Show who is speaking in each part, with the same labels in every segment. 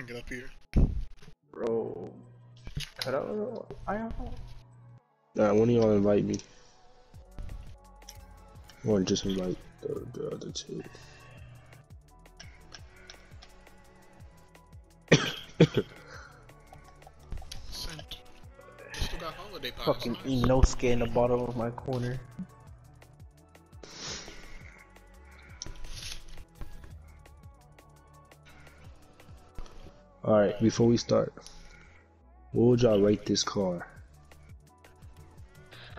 Speaker 1: and get up here.
Speaker 2: Bro. Cut out. I don't know.
Speaker 3: Nah, one of y'all invite me. Or just invite the, the other two.
Speaker 1: Sent. Still got holiday pies.
Speaker 2: Fucking
Speaker 1: nice.
Speaker 2: Inosuke in the bottom of my corner.
Speaker 3: Alright, before we start, what would y'all rate this car?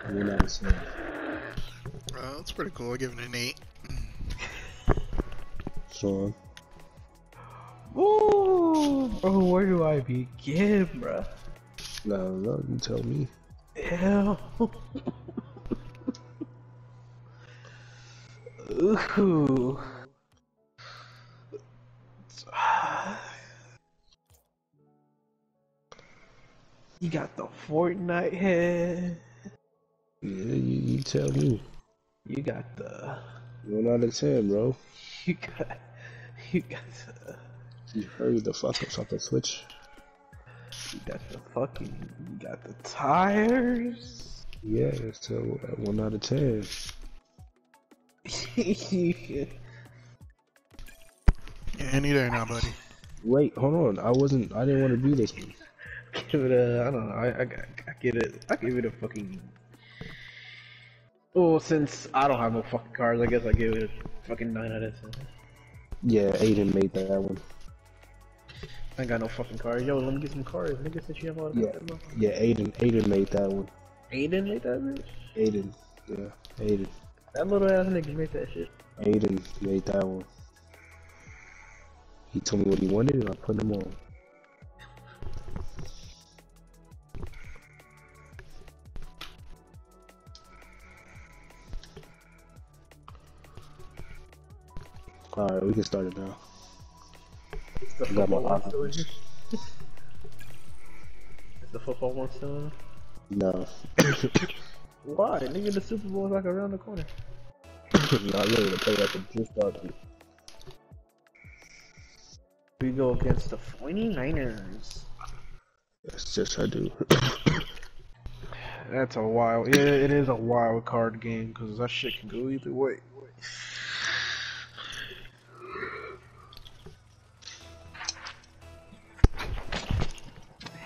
Speaker 3: One out of ten.
Speaker 1: Uh, that's pretty cool. I give it an 8.
Speaker 3: Sean,
Speaker 2: Ooh, bro, where do I begin, bro?
Speaker 3: no, no, you tell me.
Speaker 2: Ew. Ooh. You got the Fortnite head.
Speaker 3: Yeah, you, you tell me.
Speaker 2: You got the.
Speaker 3: One out of ten, bro.
Speaker 2: You got. You got the.
Speaker 3: You heard the fucking fucking switch.
Speaker 2: You got the fucking. You got the tires.
Speaker 3: Yeah, so uh, one out of ten.
Speaker 1: Yeah, any day now, buddy.
Speaker 3: Wait, hold on. I wasn't. I didn't want to do this.
Speaker 2: Give it a. I don't know. I I, I give it. I give it a fucking. Well, since I don't have no fucking cars, I guess I give it a fucking nine out of ten.
Speaker 3: Yeah, Aiden made that one.
Speaker 2: I ain't got no fucking cars. Yo, let me get some cars. Nigga said you have of
Speaker 3: Yeah. Yeah, Aiden. Aiden made that one.
Speaker 2: Aiden made that bitch.
Speaker 3: Aiden. Yeah, Aiden.
Speaker 2: That little ass nigga made that shit.
Speaker 3: Aiden made that one. He told me what he wanted, and I put him on. We can start it now.
Speaker 2: The
Speaker 3: I got my
Speaker 2: football one still in here? Is the football one still in?
Speaker 3: No.
Speaker 2: Why? Nigga, the Super Bowl is like around the corner.
Speaker 3: Not really, the play like it just started.
Speaker 2: We go against the 49ers.
Speaker 3: That's just I do.
Speaker 2: That's a wild. Yeah, it is a wild card game because that shit can go either way.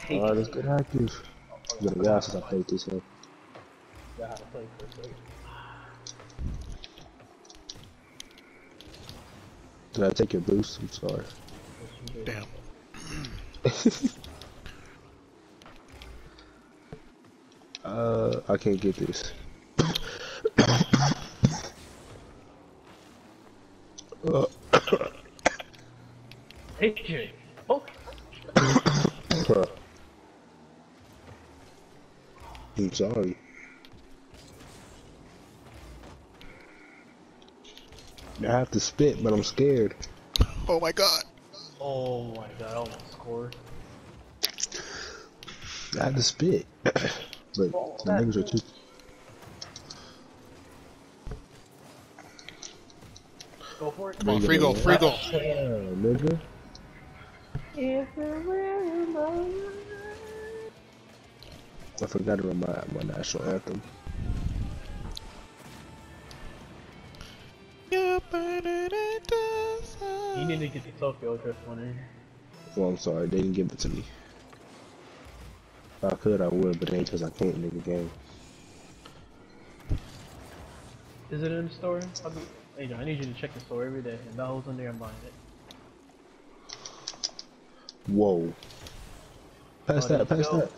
Speaker 2: Hey,
Speaker 3: Alright, let's get active. It's been a while since I played this one.
Speaker 2: forgot how to play first, right?
Speaker 3: Did I take your boost? I'm sorry.
Speaker 1: Damn.
Speaker 3: Uh, I can't get this. uh,
Speaker 2: AJ. Oh,
Speaker 3: I'm sorry. I have to spit, but I'm scared.
Speaker 1: Oh my god.
Speaker 2: oh my god! I almost scored.
Speaker 3: I have to spit. but the niggas are too.
Speaker 2: Go for it.
Speaker 1: Come on, free goal, free goal.
Speaker 3: Yeah, nigga. I forgot to run my, my national anthem.
Speaker 2: You need to get the Tokyo Drift one in.
Speaker 3: Well, I'm sorry, they didn't give it to me. If I could, I would, but it ain't because I can't make a game.
Speaker 2: Is it in the store? I'll be, hey, John, I need you to check the store every day. If that was in there, I'm buying it.
Speaker 3: Whoa. Pass
Speaker 2: Oh,
Speaker 3: that, pass that.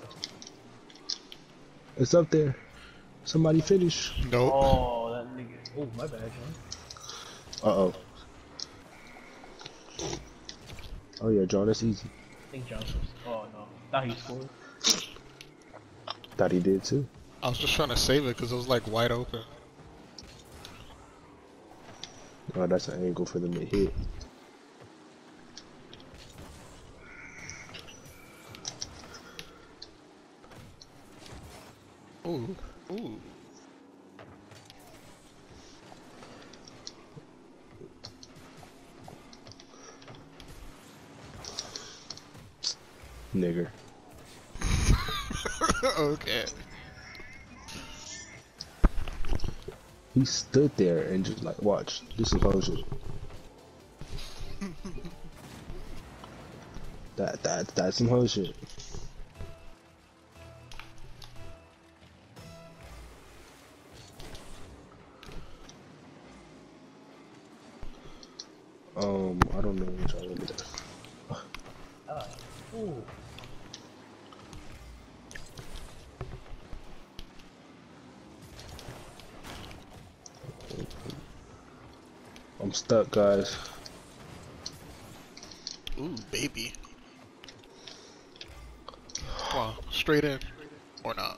Speaker 3: It's up there. Somebody finish.
Speaker 1: Nope.
Speaker 2: Oh, that nigga. Oh, my bad, John.
Speaker 3: Uh oh. Oh yeah, John, that's easy.
Speaker 2: I think John's. Oh, no. Thought he scored.
Speaker 3: Thought he did too.
Speaker 1: I was just trying to save it because it was like wide open.
Speaker 3: Oh, that's an angle for them to hit.
Speaker 1: Ooh. Ooh.
Speaker 3: nigger.
Speaker 1: okay.
Speaker 3: He stood there and just like, watch, this is whole shit. that that that's some whole shit. Stuck, guys.
Speaker 1: Ooh, baby. Come on, straight in. Or not.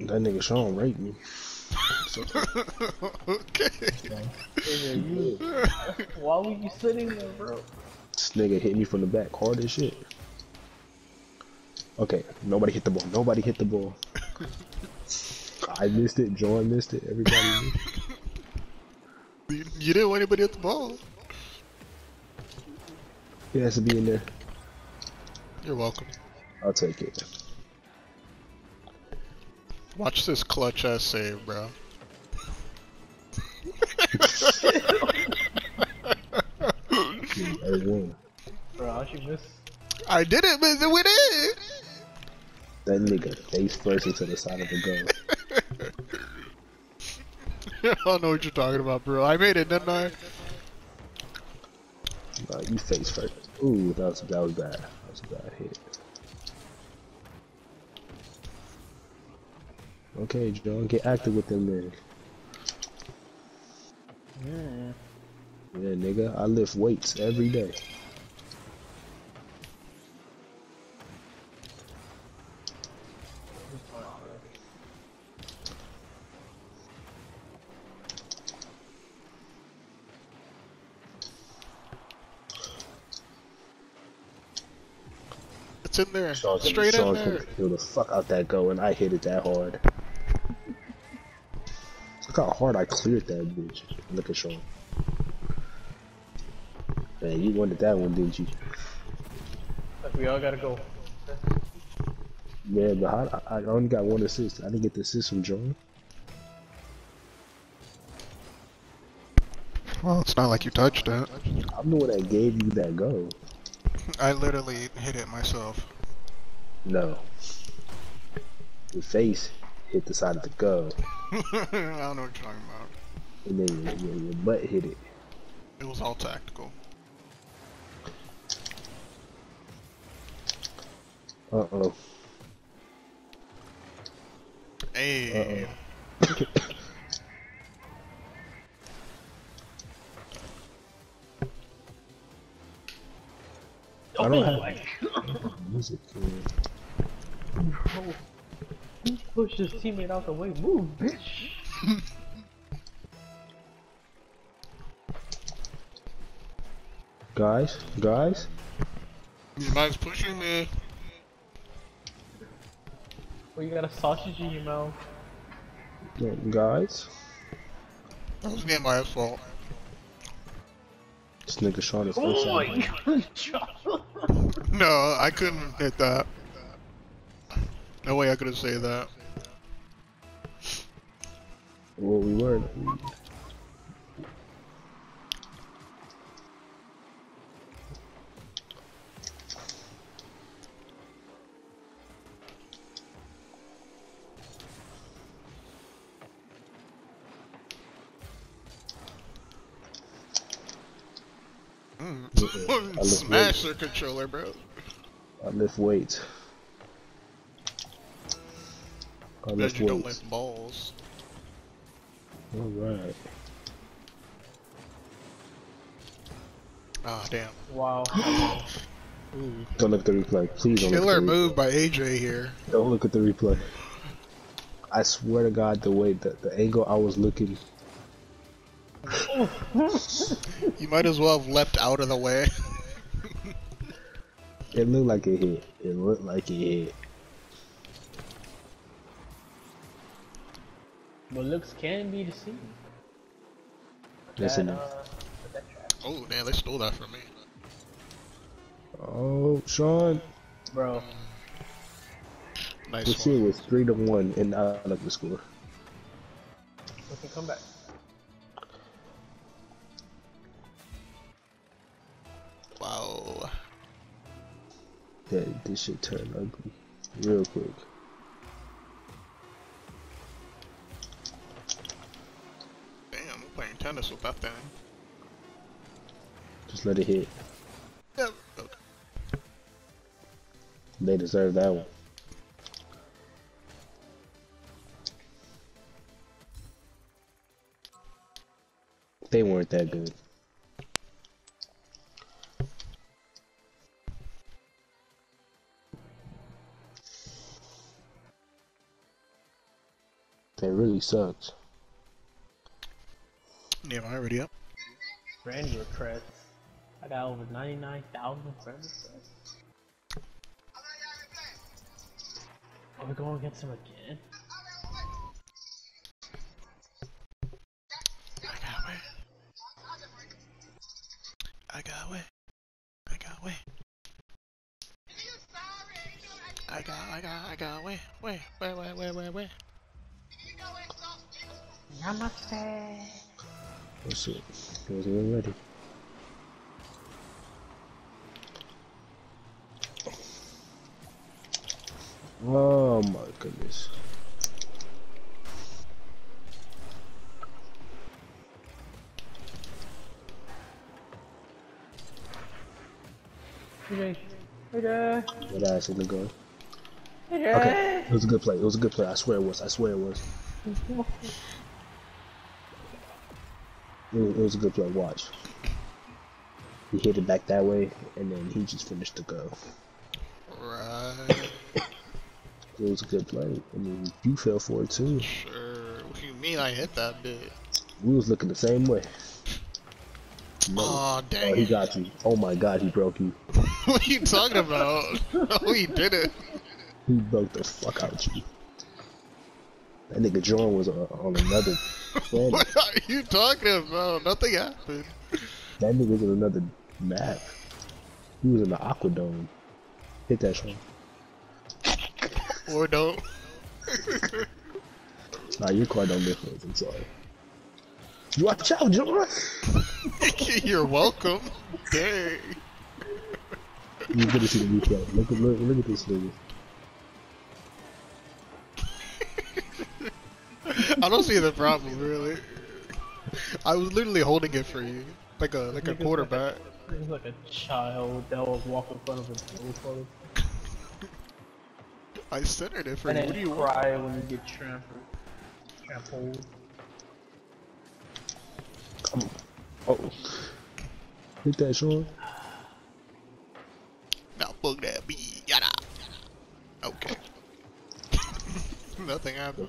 Speaker 3: That nigga Sean raped me.
Speaker 1: okay.
Speaker 2: Why were you sitting there, bro?
Speaker 3: This nigga hit me from the back hard as shit. Okay, nobody hit the ball. Nobody hit the ball. I missed it. John missed it. Everybody missed it.
Speaker 1: You, you didn't want anybody at the ball.
Speaker 3: He has to be in there.
Speaker 1: You're welcome.
Speaker 3: I'll take it.
Speaker 1: Watch this clutch ass save, bro.
Speaker 3: I won.
Speaker 2: Bro, how'd you miss?
Speaker 1: I did it, but we did.
Speaker 3: That nigga face first into the side of the gun.
Speaker 1: I don't know what you're talking about, bro. I made it, didn't I?
Speaker 3: Nah, you face first. Ooh, that was that was bad. That was a bad hit. Okay, John, get active with them then.
Speaker 2: Hmm.
Speaker 3: Yeah, nigga, I lift weights every day.
Speaker 1: It's in there.
Speaker 3: Sean could-
Speaker 1: Straight in
Speaker 3: Sean
Speaker 1: there.
Speaker 3: could Kill the fuck out that go, and I hit it that hard. Look how hard I cleared that bitch. Look at Sean. Man, you wanted that one, didn't you?
Speaker 2: Like, we all gotta go.
Speaker 3: Yeah, but how, I, I only got one assist. I didn't get the assist from John.
Speaker 1: Well, it's not like you touched it.
Speaker 3: I'm the one that gave you that go.
Speaker 1: I literally hit it myself.
Speaker 3: No. Your face hit the side of the go,
Speaker 1: I don't know what you're talking about.
Speaker 3: and then your, your, your butt hit it.
Speaker 1: It was all tactical.
Speaker 3: Uh oh.
Speaker 1: Hey.
Speaker 3: I don't have
Speaker 2: like,
Speaker 3: music. man.
Speaker 2: bro, you pushed his teammate out the way. Move, bitch.
Speaker 3: Guys, guys,
Speaker 1: You man's pushing me.
Speaker 2: Well, you got a sausage in your mouth.
Speaker 3: no, guys.
Speaker 1: That was me and my fault.
Speaker 3: This nigga Sean is
Speaker 2: Oh
Speaker 3: outside.
Speaker 1: No, I couldn't hit that. No way I could have saved that.
Speaker 3: Well, we were.
Speaker 1: Mm.
Speaker 3: lift
Speaker 1: Smash their controller, bro.
Speaker 3: I lift weights. I lift
Speaker 1: you don't lift balls.
Speaker 3: Alright.
Speaker 1: Ah, damn.
Speaker 2: wow.
Speaker 3: Don't look at the replay. Please don't
Speaker 1: Killer
Speaker 3: at the replay.
Speaker 1: move by AJ here.
Speaker 3: Don't look at the replay. I swear to God, the way the, the angle I was looking,
Speaker 1: You might as well have leapt out of the way.
Speaker 3: it looked like it hit. It looked like it hit.
Speaker 2: But looks can be deceived.
Speaker 3: Listen.
Speaker 2: That, uh,
Speaker 1: oh, damn, they stole that from me.
Speaker 3: Oh, Sean.
Speaker 2: Bro,
Speaker 1: Nice
Speaker 3: The shit
Speaker 1: one.
Speaker 3: was three to one, and I like the score.
Speaker 2: we can come back.
Speaker 3: That this shit turned ugly real quick.
Speaker 1: Damn, I'm playing tennis with that thing.
Speaker 3: Just let it hit.
Speaker 1: Yeah. Okay.
Speaker 3: They deserve that one. They weren't that good. They really sucked.
Speaker 1: Yeah, am I already up?
Speaker 2: Randy requests. I got over 99,000 friends. Are we going against him again? Namaste.
Speaker 3: Oh shit. It was even ready. Oh my goodness.
Speaker 2: Hey, hey, there.
Speaker 3: Good ass in the gun.
Speaker 2: Hey.
Speaker 3: Okay. It was a good play. It was a good play. I swear it was. I swear it was. It was, it was a good play. Watch. He hit it back that way, and then he just finished the go.
Speaker 1: Right.
Speaker 3: It was a good play. I mean, you fell for it too.
Speaker 1: Sure. What do you mean I hit that bit?
Speaker 3: We was looking the same way. No. Oh,
Speaker 1: dang
Speaker 3: he got you. Oh my god, he broke you.
Speaker 1: what are you talking about? no, he didn't.
Speaker 3: He broke the fuck out of you. That nigga John was uh, on another planet.
Speaker 1: what are you talking about? Nothing happened.
Speaker 3: That nigga was on another map. He was in the Aquadome. Hit that shit.
Speaker 1: Or don't.
Speaker 3: Nah, your car don't difference. I'm sorry. You watch out, John.
Speaker 1: You're welcome. Dang.
Speaker 3: You better see the replay. Look at look, look at this nigga.
Speaker 1: I don't see the problem really. I was literally holding it for you, like a like a
Speaker 2: Nigga's
Speaker 1: quarterback.
Speaker 2: He's like a child that was walking in front of a goalpost.
Speaker 1: I centered it for
Speaker 2: And
Speaker 1: you. What do
Speaker 2: then
Speaker 1: you want?
Speaker 2: cry when you get trampled. Trampled.
Speaker 3: Come on. Oh. Hit that, Sean.
Speaker 1: Now fuck that B. Yada. Okay. Nothing happened.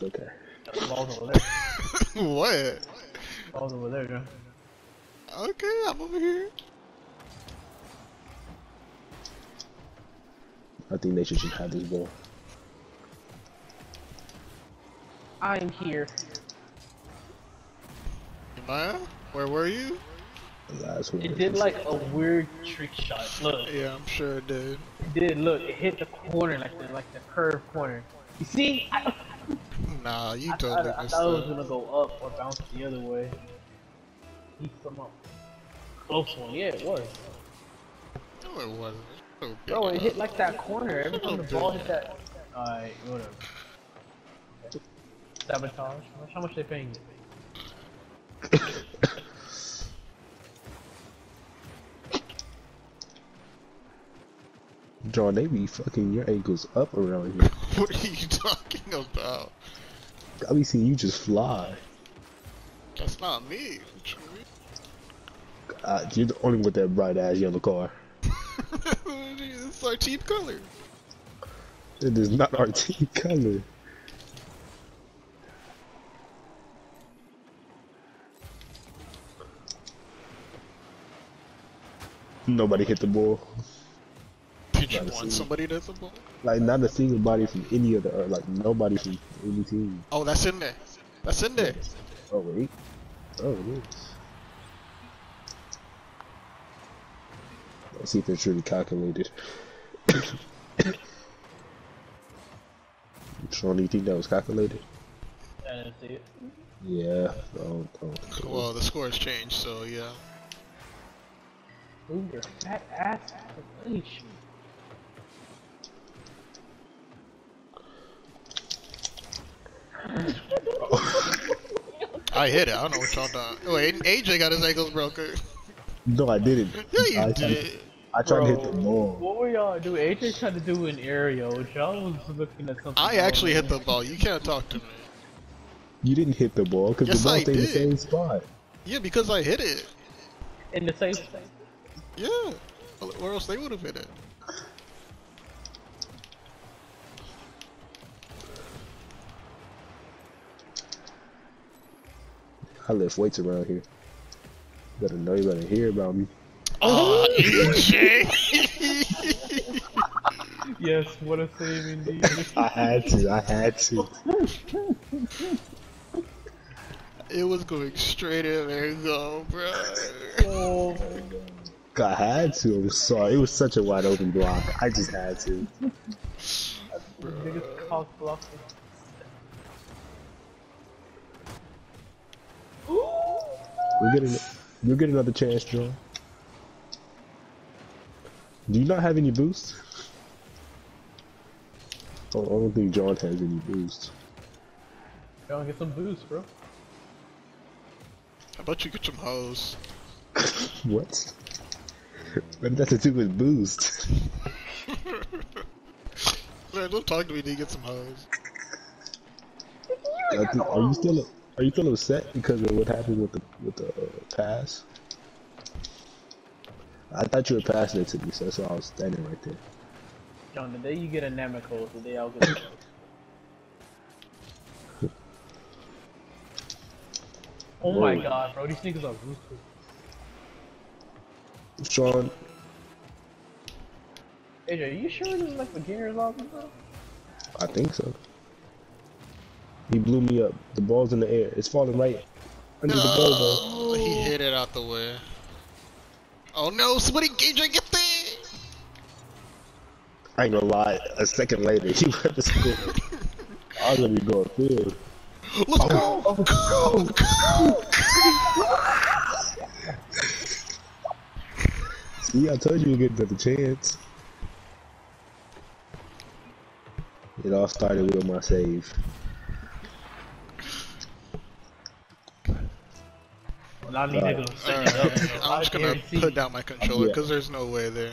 Speaker 3: It's okay.
Speaker 2: Ball's over there.
Speaker 1: what?
Speaker 2: Ball's over there, John.
Speaker 1: Okay, I'm over here.
Speaker 3: I think they should just have this ball.
Speaker 2: I'm here.
Speaker 1: Am I? Where were you?
Speaker 3: The last one.
Speaker 2: It did like a weird trick shot. Look,
Speaker 1: Yeah, I'm sure it did.
Speaker 2: it did. Look, it hit the corner, like the like the curved corner. You see? I,
Speaker 1: Nah, you
Speaker 2: I,
Speaker 1: totally
Speaker 2: I, I
Speaker 1: missed
Speaker 2: thought it was gonna go up or bounce the other way. Heat some up. Close one, yeah, it was.
Speaker 1: No, it wasn't. So
Speaker 2: Bro, it
Speaker 1: big.
Speaker 2: hit like that corner. Every time the
Speaker 1: Oh,
Speaker 2: ball hit that. Alright, whatever. Sabotage. How much, how much they paying you?
Speaker 3: John, they be fucking your ankles up around here.
Speaker 1: What are you talking about?
Speaker 3: I be seeing you just fly.
Speaker 1: That's not me.
Speaker 3: Uh, you're the only with that bright ass yellow car.
Speaker 1: it's our team color.
Speaker 3: It is not our team color. Nobody hit the ball.
Speaker 1: Did you want
Speaker 3: see.
Speaker 1: somebody that's a ball?
Speaker 3: Like not a single body from any other, or like nobody from any team.
Speaker 1: Oh, that's in there. That's in there.
Speaker 3: Oh wait. Oh it is. Let's see if it's really calculated. Sean, do you think that was calculated?
Speaker 2: I didn't see it.
Speaker 3: Yeah. Don't, don't.
Speaker 1: Well, the score has changed, so yeah.
Speaker 2: Move your fat ass out of the way.
Speaker 1: I hit it. I don't know what y'all done. Wait, AJ got his ankles broken.
Speaker 3: No, I didn't.
Speaker 1: Yeah, you
Speaker 3: I,
Speaker 1: did.
Speaker 3: I tried to hit the ball.
Speaker 2: What were y'all doing? AJ tried to do an aerial. Y'all was looking at something.
Speaker 1: I actually hit the ball. You can't talk to me.
Speaker 3: You didn't hit the ball because
Speaker 1: Yes,
Speaker 3: the ball
Speaker 1: I
Speaker 3: stayed in the same spot.
Speaker 1: Yeah, because I hit it.
Speaker 2: in the same. spot?
Speaker 1: Yeah. Or else they would have hit it.
Speaker 3: I lift weights around here. Better know you better hear about me.
Speaker 1: Oh, AJ!
Speaker 2: Yes, what a save indeed.
Speaker 3: I had to. I had to.
Speaker 1: it was going straight in there, go, bro.
Speaker 2: oh my god.
Speaker 3: I had to. I'm sorry. It was such a wide open block. I just had to.
Speaker 2: Biggest cock blocker.
Speaker 3: We'll get an, You'll get another chance, John. Do you not have any boost? Oh, I don't think John has any boost.
Speaker 2: Y'all get some boost, bro.
Speaker 1: How about you get some hoes?
Speaker 3: What? What does that have to do with boost?
Speaker 1: Man, don't talk to me to get some hoes.
Speaker 3: Are you still are you still upset because of what happened with the with the uh, pass? I thought you were passing it to me, so that's why I was standing right there.
Speaker 2: John, the day you get a Nameco, the day I'll get a Oh my god, bro, these niggas are ruthless.
Speaker 3: Sean,
Speaker 2: AJ, are you sure this is like beginner's lobby, bro?
Speaker 3: I think so. He blew me up. The ball's in the air. It's falling right under the ball, though.
Speaker 1: Oh, he hit it out the way. Oh no, somebody AJ get there!
Speaker 3: I ain't gonna lie. A second later, he went to school. I was gonna be going field.
Speaker 1: Let's go!
Speaker 3: Oh, See, I told you we'd get another chance. It all started with my save.
Speaker 2: Well, now these
Speaker 3: Alright.
Speaker 2: niggas are
Speaker 1: Alright,
Speaker 2: setting up.
Speaker 1: I'm just gonna
Speaker 2: guarantee-
Speaker 1: put down my controller
Speaker 3: Yeah.
Speaker 1: because there's no way there.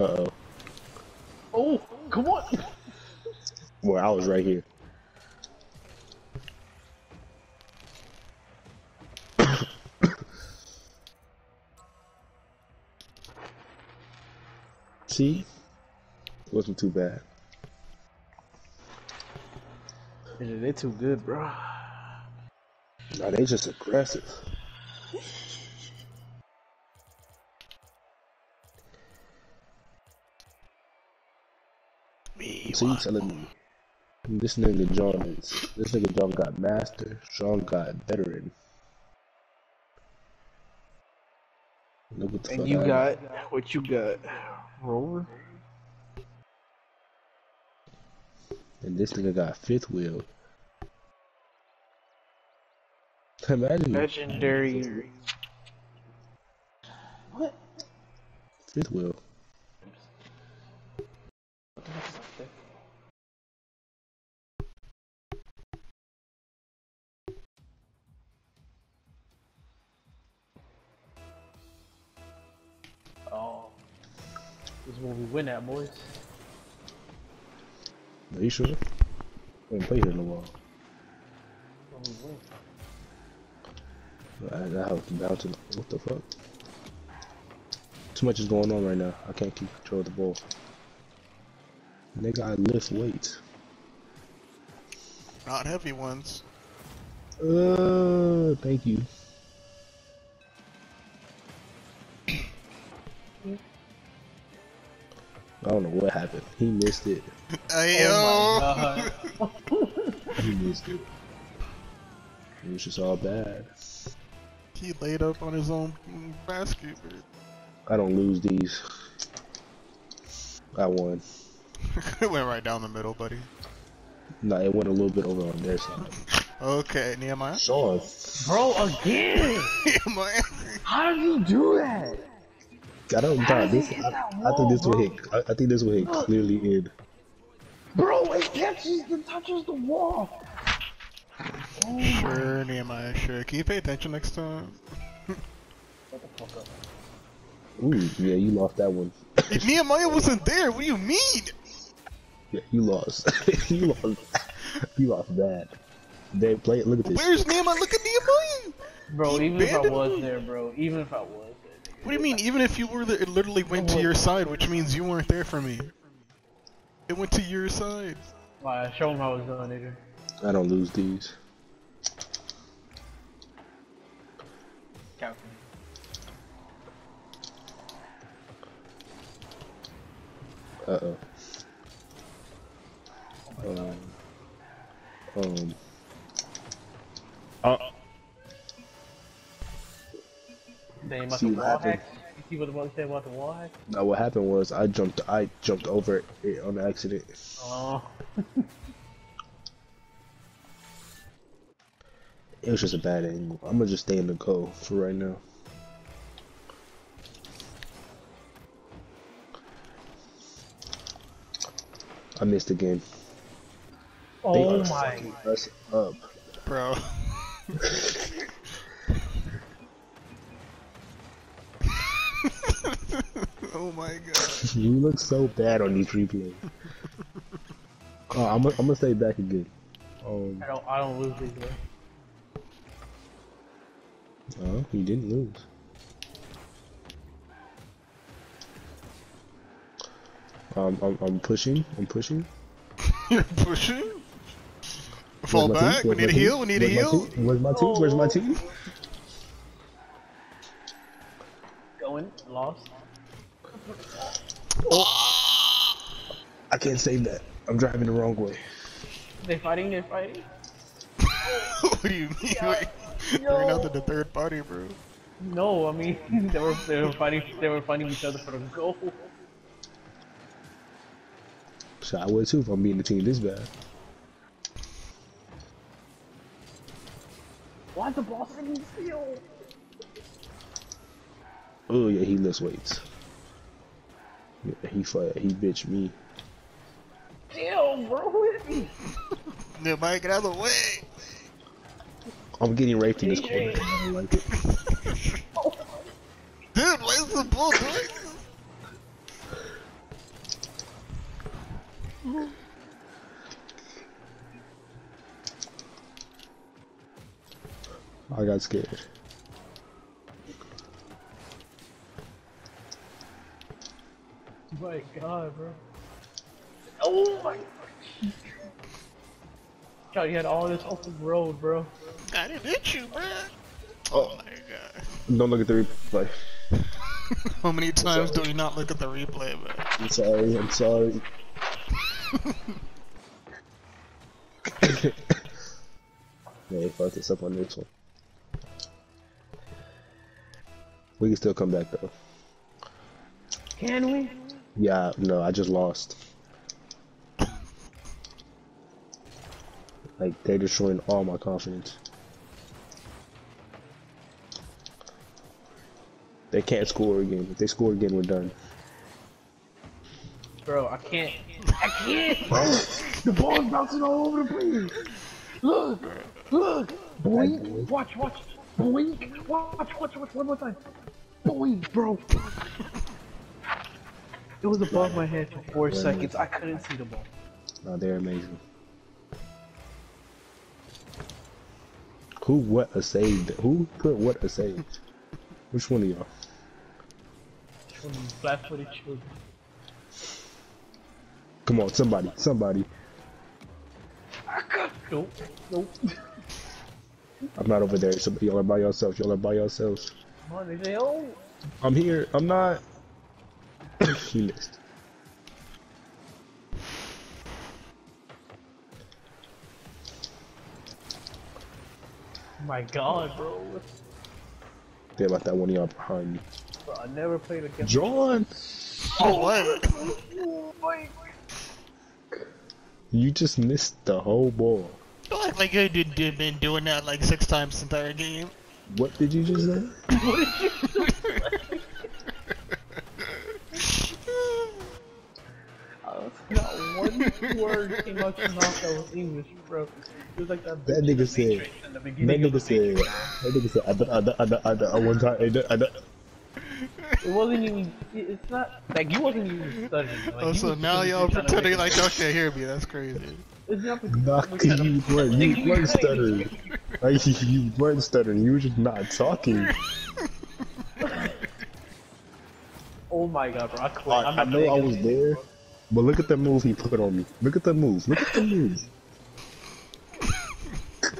Speaker 3: Uh oh.
Speaker 2: Oh, come on!
Speaker 3: Well, I was right here. See? Wasn't too bad.
Speaker 2: AJ, they too good, bro.
Speaker 3: Nah, they just aggressive.
Speaker 1: Me,
Speaker 3: So you telling me this nigga John is this nigga John got master, Sean got veteran. Look what the
Speaker 2: And
Speaker 3: fuck
Speaker 2: you
Speaker 3: I-
Speaker 2: got what you got, Rover?
Speaker 3: And this nigga got fifth wheel. Imagine
Speaker 2: Legendary. What?
Speaker 3: fifth wheel.
Speaker 2: Oh, this is where we win at, boys.
Speaker 3: Are you sure? I haven't played here in a while.
Speaker 2: Where we win.
Speaker 3: I, that house bouncing. What the fuck? Too much is going on right now. I can't keep control of the ball. Nigga, I lift weights.
Speaker 1: Not heavy ones.
Speaker 3: Uh, thank you. I don't know what happened. He missed it.
Speaker 1: Ayo!
Speaker 2: Oh my god.
Speaker 3: He missed it. It was just all bad.
Speaker 1: he laid up on his own basket.
Speaker 3: I don't lose these. I won.
Speaker 1: it went right down the middle, buddy.
Speaker 3: No, it went a little bit over on their side.
Speaker 1: Okay, Nehemiah.
Speaker 3: Sean.
Speaker 2: Bro, again!
Speaker 1: Nehemiah.
Speaker 2: How did you do that?
Speaker 3: I don't doubt this. I, I think this will hit. I, I think this will hit clearly in.
Speaker 2: Bro, it catches and touches the wall. Oh
Speaker 1: Sure, Nehemiah, sure. Can you pay attention next time?
Speaker 2: Shut the fuck up.
Speaker 3: Ooh, yeah, you lost that one.
Speaker 1: if Nehemiah wasn't there. What do you mean?
Speaker 3: Yeah, you lost. you lost. You lost bad. They play it. Look at this.
Speaker 1: Where's Nehemiah? Look at Nehemiah.
Speaker 2: Bro,
Speaker 1: He
Speaker 2: even if I was
Speaker 1: me.
Speaker 2: there, bro, even if I was there.
Speaker 1: What do you mean? Even if you were there, it literally went to your side, which means you weren't there for me. It went to your side.
Speaker 2: Why, show him how it's done, nigga.
Speaker 3: I don't lose these.
Speaker 2: Count
Speaker 3: Uh oh. Um. Um.
Speaker 2: Then you must
Speaker 3: See
Speaker 2: have
Speaker 3: what
Speaker 2: wall
Speaker 3: happened?
Speaker 2: You see what the fuck said about the wall hack?
Speaker 3: now what happened was I jumped. I jumped over it on accident.
Speaker 2: Oh.
Speaker 3: It was just a bad angle. I'm gonna just stay in the goal for right now. I missed again. They
Speaker 2: Oh
Speaker 3: are
Speaker 2: my.
Speaker 3: us up.
Speaker 1: Bro. my god.
Speaker 3: You look so bad on these replays. oh, I'm gonna I'm gonna stay back again. Um,
Speaker 2: I don't, I don't lose these, bro.
Speaker 3: oh, you didn't lose. Um, I'm, I'm pushing. I'm pushing.
Speaker 1: You're pushing? Fall back.
Speaker 3: team?
Speaker 1: We
Speaker 3: Where's
Speaker 1: need a
Speaker 3: my
Speaker 1: heal. We need a
Speaker 3: Where's my
Speaker 1: heal.
Speaker 3: team? Where's my team? Where's my team?
Speaker 2: Going, lost. Oh.
Speaker 3: I can't save that. I'm driving the wrong way.
Speaker 2: They fighting, they're fighting.
Speaker 1: what do you mean? Wait, Bring out to the third party, bro.
Speaker 2: No, I mean they were they were fighting they were fighting each other for the goal.
Speaker 3: So I would too if I'm beating the team this bad.
Speaker 2: Why is the boss didn't steal?
Speaker 3: Oh yeah, he lifts weights. Yeah, he fight. He bitch me.
Speaker 2: Damn, bro, hit me.
Speaker 1: Nehemiah, get out of the way.
Speaker 3: I'm getting raped in this corner. I don't like it.
Speaker 1: Dude, why is the ball doing this?
Speaker 3: I got scared.
Speaker 2: My God, bro. Oh my. God, you had all this open road, bro.
Speaker 1: I didn't hit you, bro. Oh. oh my god.
Speaker 3: Don't look at the replay.
Speaker 1: How many times do we not look at the replay, man?
Speaker 3: I'm sorry. I'm sorry. yeah, fuck this up on this one. We can still come back though.
Speaker 2: Can we?
Speaker 3: Yeah, no, I just lost. Like they're destroying all my confidence. They can't score again. If they score again, we're done.
Speaker 2: Bro, I can't. I can't, bro. The ball's bouncing all over the place. Look, look. Boink. Watch, watch. Boink. Watch, watch, watch. One more time. Boink, bro. It was above my head for four seconds. I couldn't see the ball.
Speaker 3: No, they're amazing. Who what a save? Who put what a save? Which one of y'all?
Speaker 2: From flat-footed children.
Speaker 3: Come on, somebody, somebody.
Speaker 2: Nope. Nope.
Speaker 3: I'm not over there. Somebody, y'all are by yourselves. Y'all are by yourselves.
Speaker 2: Come on, they say, oh.
Speaker 3: I'm here. I'm not. He.
Speaker 2: My God, bro.
Speaker 3: Damn, about that one of y'all behind me.
Speaker 2: Bro, I never played against.
Speaker 3: John!
Speaker 1: Oh, what?
Speaker 2: Oh.
Speaker 3: You just missed the whole ball.
Speaker 1: Don't act like you did, did been doing that like six times the entire game.
Speaker 3: What did you just say?
Speaker 2: not one word came out your mouth that was English, bro. It was like that.
Speaker 3: That
Speaker 2: bitch in
Speaker 3: nigga
Speaker 2: the
Speaker 3: said-
Speaker 2: Matrix in the
Speaker 3: That
Speaker 2: beginning of
Speaker 3: nigga
Speaker 2: the
Speaker 3: said,
Speaker 2: Matrix.
Speaker 3: that nigga said, ada, ada, ada, ada, ada, one time, ada, ada.
Speaker 2: It wasn't even. It's not like you wasn't even studying. Like,
Speaker 1: Oh, so now y'all pretending like y'all can't hear me. That's crazy.
Speaker 2: It's not the-
Speaker 3: Nah, you weren't, you weren't stuttering. Like, you weren't stuttering, you were just not talking.
Speaker 2: Oh my god, bro! I.
Speaker 3: I,
Speaker 2: I'm
Speaker 3: I know I was
Speaker 2: this
Speaker 3: there, but look at the move he put on me. Look at the move, look at the move.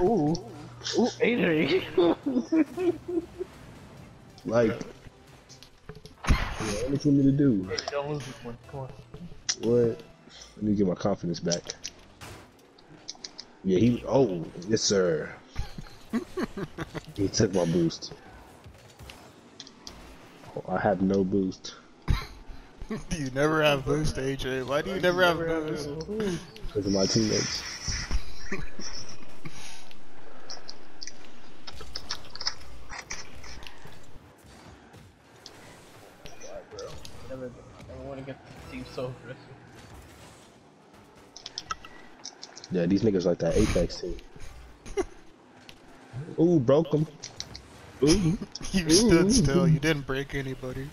Speaker 2: Ooh, ooh, Adrian.
Speaker 3: Like, what you want me to do?
Speaker 2: Don't lose this one. Come on.
Speaker 3: What? Let me get my confidence back. Yeah, he. Oh, yes, sir. he took my boost. Oh, I have no boost
Speaker 1: Do you never have boost, AJ? Why do you never have boost?
Speaker 2: Ooh.
Speaker 3: because of my teammates.
Speaker 2: God, bro. Never, never want to get the team so aggressive.
Speaker 3: Yeah, these niggas like that Apex team. Ooh, broke them. Ooh,
Speaker 1: You stood still. You didn't break anybody.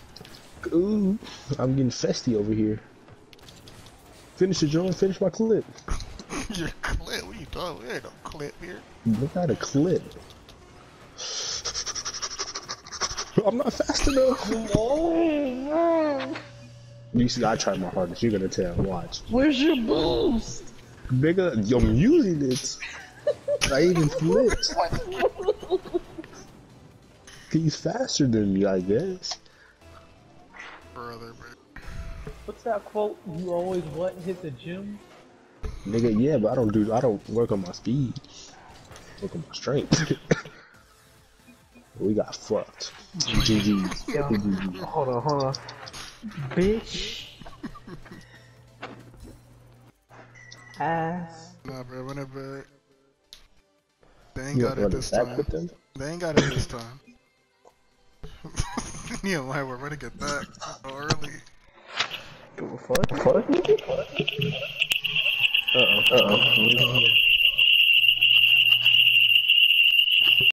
Speaker 3: Ooh. I'm getting festy over here. Finish it, John. Finish my clip.
Speaker 1: Your clip? What you talking? There ain't no clip here.
Speaker 3: Look at a clip. I'm not fast enough. You see, I tried my hardest. You're gonna tell. Watch.
Speaker 2: Where's your boost?
Speaker 3: Nigga, I'm using it. I even flipped. He's faster than me, I guess.
Speaker 2: What's that quote? You always what? Hit the gym?
Speaker 3: Nigga, yeah, but I don't do. I don't work on my speed. Work on my strength. we got fucked. GG's.
Speaker 2: Yeah.
Speaker 3: GG's.
Speaker 2: Hold on, hold on. Bitch. Ass.
Speaker 1: Nah, bro. Whenever they ain't
Speaker 3: You
Speaker 1: got it
Speaker 3: it
Speaker 1: this time.
Speaker 3: with them?
Speaker 1: They ain't got it this time. yeah, why we're gonna get back so uh,
Speaker 2: early. A fuck. Fuck. Uh oh. Uh oh.